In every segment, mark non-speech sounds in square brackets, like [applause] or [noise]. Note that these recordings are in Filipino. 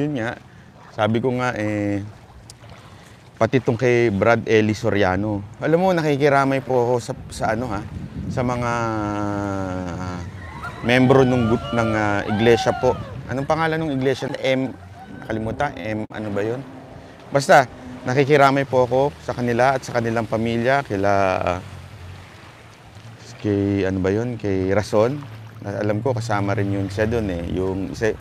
Yun nga, sabi ko nga eh, pati tong kay Brad Eli Soriano. Alam mo, nakikiramay po ako sa, sa ano ha, sa mga membro ng ng ah, iglesia po. Anong pangalan ng iglesia? M, nakalimutan, M, ano ba yun? Basta, nakikiramay po ako sa kanila at sa kanilang pamilya, kila, kay, ano ba yun, kay Rason. Alam ko, kasama rin yun siya doon eh, yung isa,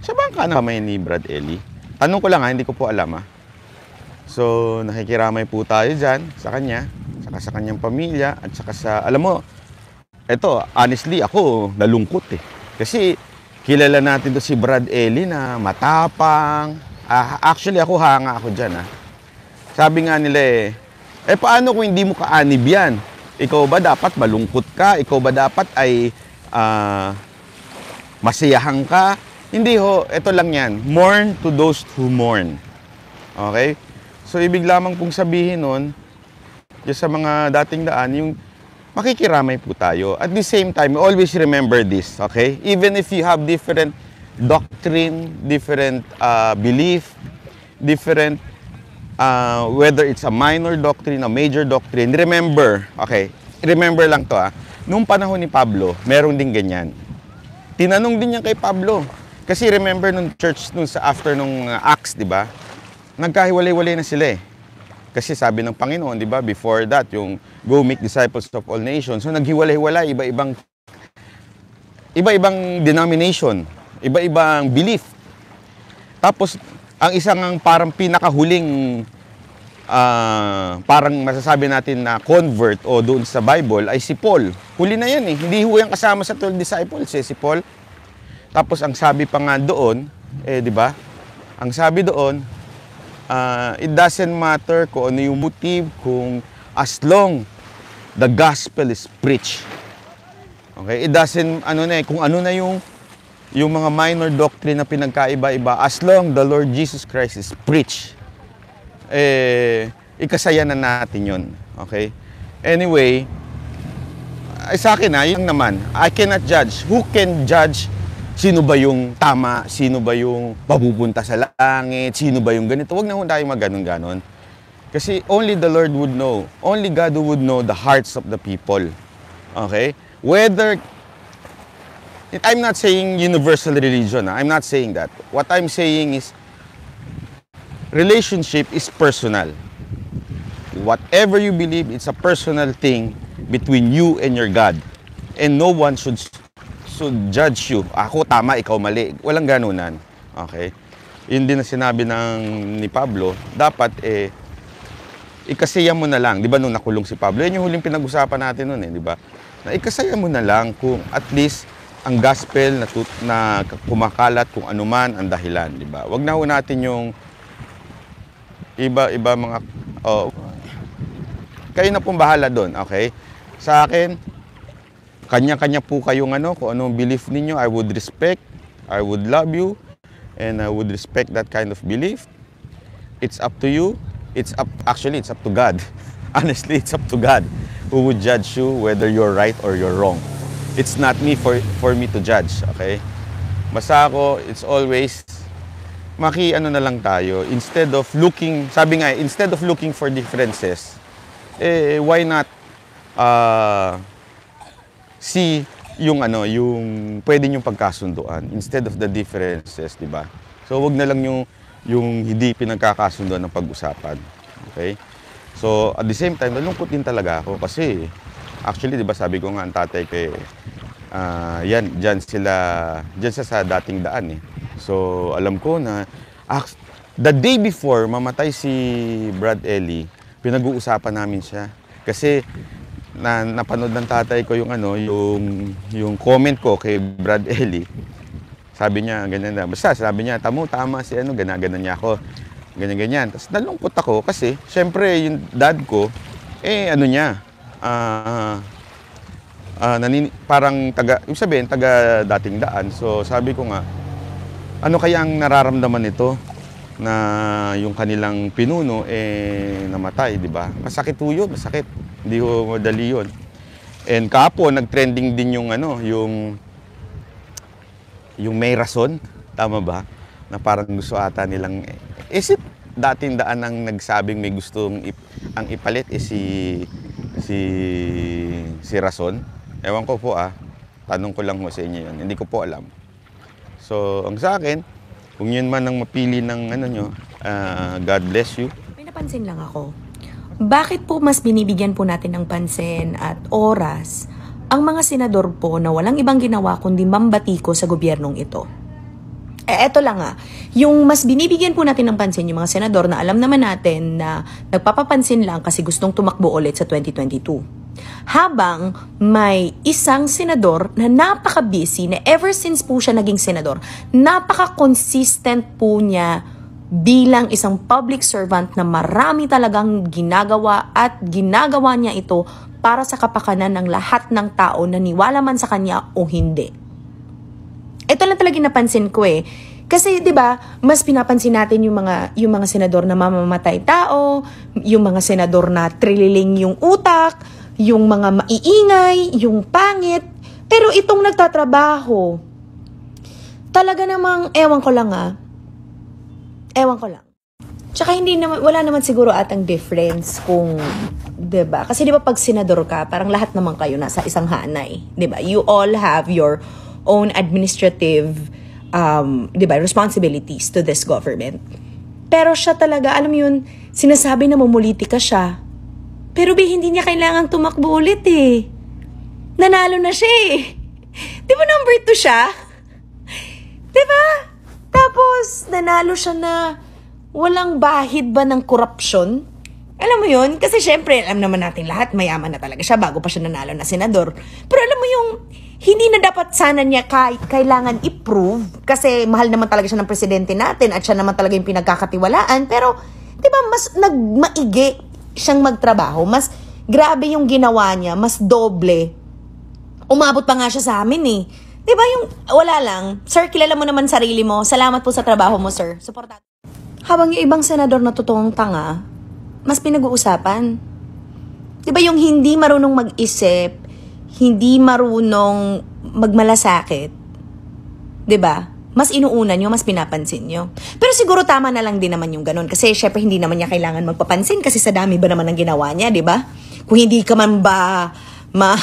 siya ba ang kanamay ni Brad Eli? Tanong ko lang ha, hindi ko po alam ha. So, nakikiramay po tayo dyan sa kanya, saka sa kanyang pamilya, at saka sa, alam mo, eto, honestly, ako nalungkot eh. Kasi, kilala natin to si Brad Eli na matapang. Ah, actually, ako hanga ako dyan ha. Sabi nga nila eh, eh paano kung hindi mo kaanib yan? Ikaw ba dapat malungkot ka? Ikaw ba dapat ay ah, masiyahan ka? Hindi ho, ito lang yan. Mourn to those who mourn. Okay? So, ibig lamang pong sabihin nun, yung sa mga dating daan, yung makikiramay po tayo. At the same time, always remember this, okay? Even if you have different doctrine, different uh, belief, different, uh, whether it's a minor doctrine, a major doctrine, remember, okay, remember lang to ah, nung panahon ni Pablo, meron din ganyan. Tinanong din niya kay Pablo. Kasi remember nung church nung sa after nung uh, Acts, 'di ba? Nagkahiwalay-walay na sila eh. Kasi sabi ng Panginoon, 'di ba, before that yung go make disciples of all nations. So naghiwalay-walay iba-ibang iba-ibang denomination, iba-ibang belief. Tapos ang isang ang parang pinakahuling ah, parang masasabi natin na convert o doon sa Bible ay si Paul. Huli na yan eh. Hindi ho kasama sa 12 disciples eh, si Paul. Tapos ang sabi pa nga doon, eh di ba? Ang sabi doon, ah, it doesn't matter kung ano yung motive, kung as long the gospel is preached. Okay? It doesn't, ano na eh, kung ano na yung, yung mga minor doctrine na pinagkaiba-iba, as long the Lord Jesus Christ is preached, eh, ikasaya na natin yun. Okay? Anyway, ay sa akin ha, yun naman, I cannot judge. Who can judge sino ba yung tama, sino ba yung mapupunta sa langit, sino ba yung ganito. Huwag na ho tayo maganon-ganon. Kasi only the Lord would know. Only God would know the hearts of the people. Okay? Whether I'm not saying universal religion. ah. I'm not saying that. What I'm saying is relationship is personal. Whatever you believe, it's a personal thing between you and your God. And no one should should judge you. Ako tama, ikaw mali. Walang ganunan. Okay? Yun din na sinabi ng ni Pablo, dapat eh ikasaya mo na lang. 'Di ba nung nakulong si Pablo? Yan yung huling pinag-usapan natin noon eh, 'di ba? Na ikasaya mo na lang kung at least ang gospel na, na kumakalat kung anuman ang dahilan, 'di ba? Wag na ho natin yung iba-iba mga oh, kayo na pong bahala doon, okay? Sa akin, kanya-kanya po kayong ano, kung anong belief ninyo, I would respect, I would love you, and I would respect that kind of belief. It's up to you. It's up, actually, it's up to God. [laughs] Honestly, it's up to God who would judge you whether you're right or you're wrong. It's not me for, for me to judge, okay? Basta ako, it's always maki ano na lang tayo instead of looking sabi nga instead of looking for differences eh why not uh, see yung ano yung pwede yung pagkasunduan instead of the differences di ba? So wag na lang yung yung hindi pinagkakasunduan ng pag-usapan okay? So at the same time nalungkot din talaga ako kasi actually di ba sabi ko nga ang tatay ko eh, ah, yan diyan sila diyan sa, sa dating daan eh. So, alam ko na the day before mamatay si Brad Ellie, pinag-uusapan namin siya. Kasi na napanood ng tatay ko yung ano, yung yung comment ko kay Brad Ellie. Sabi niya ganyan na. Basta sabi niya, tamo tama si ano, ganagana niya ako. Ganyan ganyan. Tapos nalungkot ako kasi syempre yung dad ko eh ano niya, ah ah, nanini- parang taga, ibig sabihin, taga dating daan. So sabi ko nga, ano kaya ang nararamdaman nito na yung kanilang pinuno eh namatay, di ba? Masakit po yun, masakit. Hindi ho madali yun. And kahapon, nag-trending din yung ano, yung yung may rason, tama ba? na parang gusto ata nilang is it dating daan ang nagsabing may gustong ip, ang ipalit is si si si Rason. Ewan ko po ah. Tanong ko lang mo sa inyo yun. Hindi ko po alam. So, ang sa akin, kung yun man ang mapili ng ano nyo, ah, God bless you. May napansin lang ako. Bakit po mas binibigyan po natin ng pansin at oras ang mga senador po na walang ibang ginawa kundi mambatiko sa gobyernong ito? Eh, eto lang ah. Yung mas binibigyan po natin ng pansin yung mga senador na alam naman natin na nagpapapansin lang kasi gustong tumakbo ulit sa 2022. Habang may isang senador na napaka-busy na ever since po siya naging senador, napaka-consistent po niya bilang isang public servant na marami talagang ginagawa at ginagawa niya ito para sa kapakanan ng lahat ng tao na niwala man sa kanya o hindi. Ito lang talaga napansin ko eh. Kasi 'di ba, mas pinapansin natin yung mga yung mga senador na mamamatay tao, yung mga senador na trililing yung utak, yung mga maiingay, yung pangit. Pero itong nagtatrabaho, talaga namang ewan ko lang ah. Ewan ko lang. Tsaka hindi naman, wala naman siguro atang difference kung, ba? Kasi 'di ba pag senador ka, parang lahat naman kayo nasa isang hanay, ba? You all have your own administrative um, ba, responsibilities to this government. Pero siya talaga, alam 'yun, sinasabi na mamolitika siya. Pero be, hindi niya kailangang tumakbo ulit eh. Nanalo na siya eh. 'Di ba number 2 siya? 'Di ba? Tapos nanalo siya na walang bahid ba ng korupsyon? Alam mo yun? Kasi syempre, alam naman natin lahat, mayaman na talaga siya bago pa siya nanalo na senador. Pero alam mo yung, hindi na dapat sana niya kay, kailangan i-prove kasi mahal naman talaga siya ng presidente natin at siya naman talaga yung pinagkakatiwalaan. Pero, di ba, mas nagmaigi siyang magtrabaho. Mas grabe yung ginawa niya, mas doble. Umabot pa nga siya sa amin eh. Di ba yung, wala lang, sir, kilala mo naman sarili mo. Salamat po sa trabaho mo, sir. Suportado. Habang yung ibang senador na totoong tanga, mas pinag-uusapan. Di ba yung hindi marunong mag-isip, hindi marunong magmalasakit, di ba? Mas inuuna nyo, mas pinapansin nyo. Pero siguro tama na lang din naman yung ganun. Kasi syempre hindi naman niya kailangan magpapansin kasi sa dami ba naman ang ginawa niya, di ba? Kung hindi ka man ba ma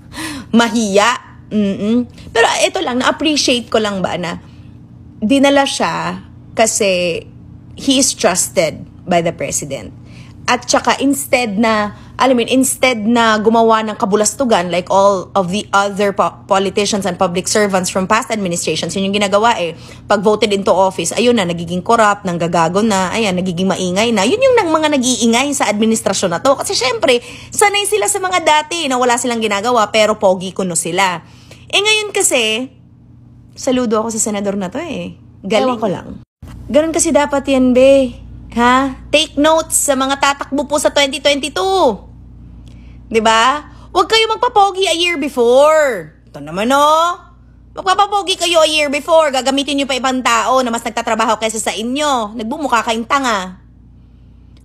[laughs] mahiya. Mm-mm. Pero ito lang, na-appreciate ko lang ba na dinala siya kasi he is trusted by the president. At saka instead na, alam mo instead na gumawa ng kabulastugan like all of the other po- politicians and public servants from past administrations, yun yung ginagawa eh. Pag voted into office, ayun na, nagiging corrupt, nanggagago na, ayan, nagiging maingay na. Yun yung nang mga nag-iingay sa administrasyon na to. Kasi syempre, sanay sila sa mga dati na wala silang ginagawa pero pogi kuno sila. Eh ngayon kasi, saludo ako sa senador na to eh. Galing ko lang. Ganun kasi dapat yan, be. Ha? Take notes sa mga tatakbo po sa 2022. 'Di ba? Huwag kayo magpapogi a year before. Ito naman oh. Magpapapogi kayo a year before. Gagamitin nyo pa ibang tao na mas nagtatrabaho kaysa sa inyo. Nagbumukha kayong tanga.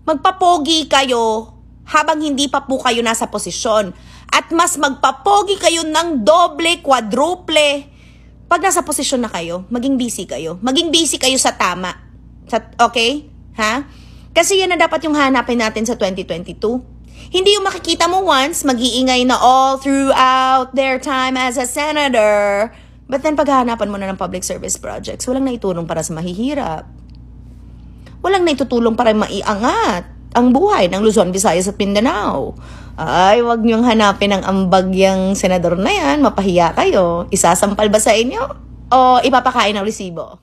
Magpapogi kayo habang hindi pa po kayo nasa posisyon. At mas magpapogi kayo ng doble, quadruple. Pag nasa posisyon na kayo, maging busy kayo. Maging busy kayo sa tama. Sa, okay? Ha? Kasi yan na dapat yung hanapin natin sa 2022. Hindi yung makikita mo once, mag-iingay na all throughout their time as a senator. But then paghahanapan mo na ng public service projects, walang naitulong para sa mahihirap. Walang naitutulong para maiangat ang buhay ng Luzon, Visayas at Mindanao. Ay, wag niyong hanapin ang ambagyang senador na yan, mapahiya kayo. Isasampal ba sa inyo? O ipapakain ng resibo?